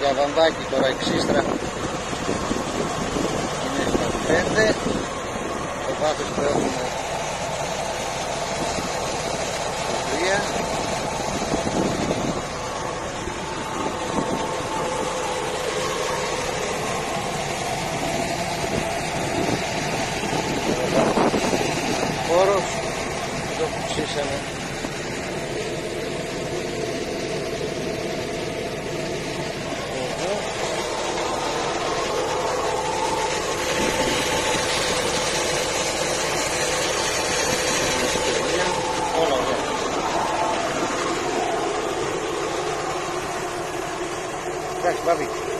για βαμβάκι τώρα εξίστρα. Είναι στα 5 το βάθος που έχουμε Kaç babiç.